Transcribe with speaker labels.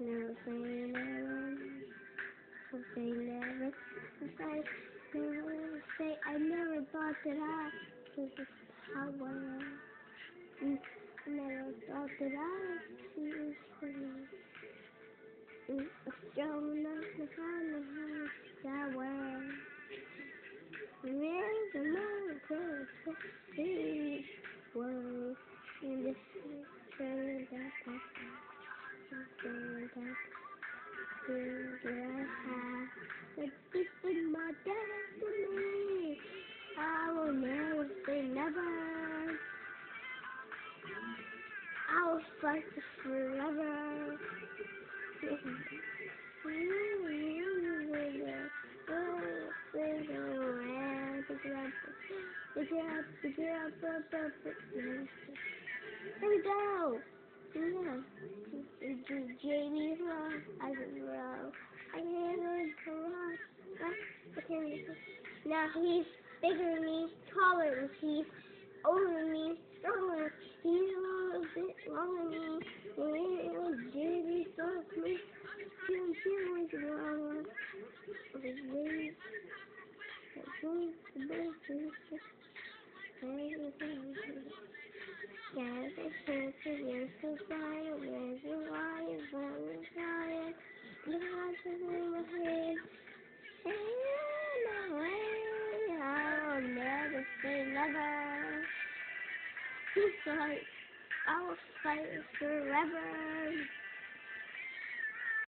Speaker 1: Never say never. Say never. Never say, I never thought that I this power. Mm, Never thought that I free. Mm, Strong enough to find the house that way. There's a mountain to see. The turn that My destiny. I will never say never. I will fight forever. There we go. Yeah. Wrong. Now he's bigger than me, taller than me, older than me, stronger. He's a little bit longer than me. And Jamie sucks me. Jim, Jim was wrong. Okay, Jamie. Yeah, this is a year never say never. I will fight forever.